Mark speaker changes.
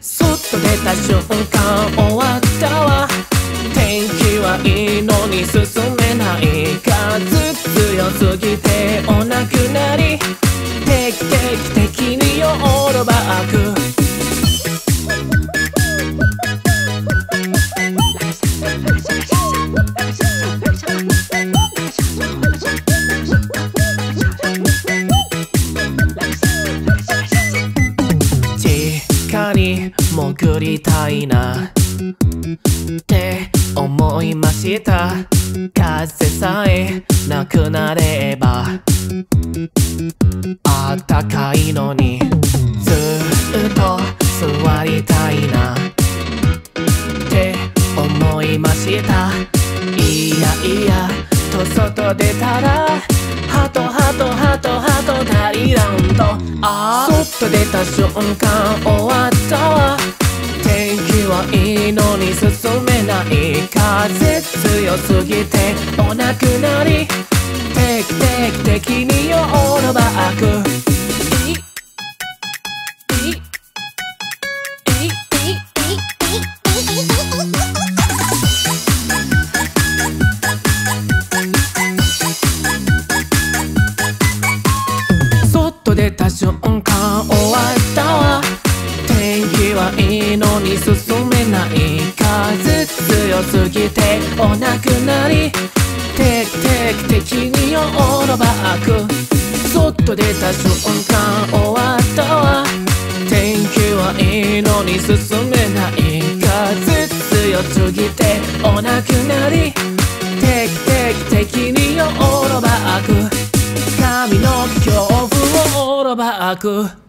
Speaker 1: そっと出た瞬間終わったわ。天気はいいのに進めない。風強すぎてお亡くなり。定期的的にヨーロバくに潜りたいな。って思いました。風さえなくなれば。あったかいのにずっと座りたいな。って思いました。いやいやと外出たらハトハトハトハトタイランとあそっと出た瞬間終わったわ。天気はいいのに進めない。風強すぎてお亡くなり。定期定期的にオーロバく。出た瞬間終わったわ。天気はいいのに進めない風。強すぎてお亡くなり定期定期的にヨーロバくそっと出た瞬間終わったわ。天気はいいのに進めない風。強すぎてお亡くなり定期定期的にヨーロバく。神 coba aku.